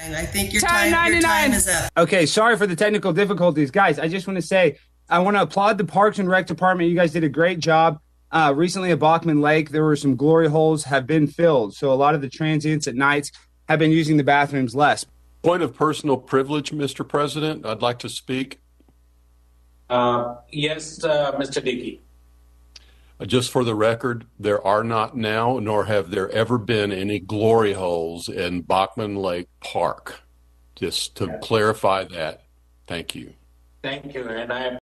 And I think your Time time, your 99. time is up. Okay, sorry for the technical difficulties, guys. I just want to say I want to applaud the Parks and Rec department. You guys did a great job. Uh, recently at Bachman Lake, there were some glory holes have been filled, so a lot of the transients at nights have been using the bathrooms less. Point of personal privilege, Mr. President. I'd like to speak. Uh, yes, uh, Mr. Dickey. Just for the record, there are not now, nor have there ever been any glory holes in Bachman Lake Park. Just to clarify that. Thank you. Thank you, and I